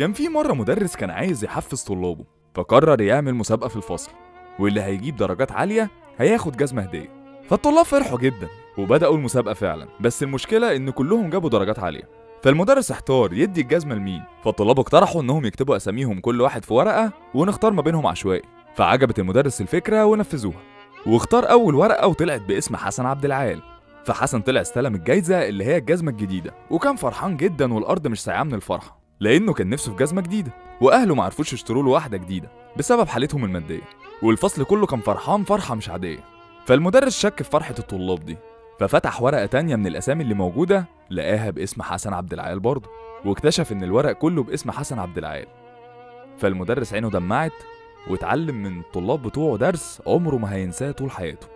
كان في مرة مدرس كان عايز يحفز طلابه فقرر يعمل مسابقة في الفصل واللي هيجيب درجات عالية هياخد جزمة هدية. فالطلاب فرحوا جدا وبدأوا المسابقة فعلا بس المشكلة إن كلهم جابوا درجات عالية. فالمدرس احتار يدي الجزمة لمين فالطلاب اقترحوا إنهم يكتبوا أساميهم كل واحد في ورقة ونختار ما بينهم عشوائي. فعجبت المدرس الفكرة ونفذوها. واختار أول ورقة وطلعت باسم حسن عبد العال. فحسن طلع استلم الجايزة اللي هي الجزمة الجديدة وكان فرحان جدا والأرض مش سايعاه من الفرحة. لأنه كان نفسه في جزمة جديدة وأهله معرفوش يشتروا له واحدة جديدة بسبب حالتهم المادية والفصل كله كان فرحان فرحة مش عادية. فالمدرس شك في فرحة الطلاب دي ففتح ورقة تانية من الأسامي اللي موجودة لقاها باسم حسن عبد العال برضه واكتشف إن الورق كله باسم حسن عبد العال. فالمدرس عينه دمعت واتعلم من الطلاب بتوعه درس عمره ما هينساه طول حياته.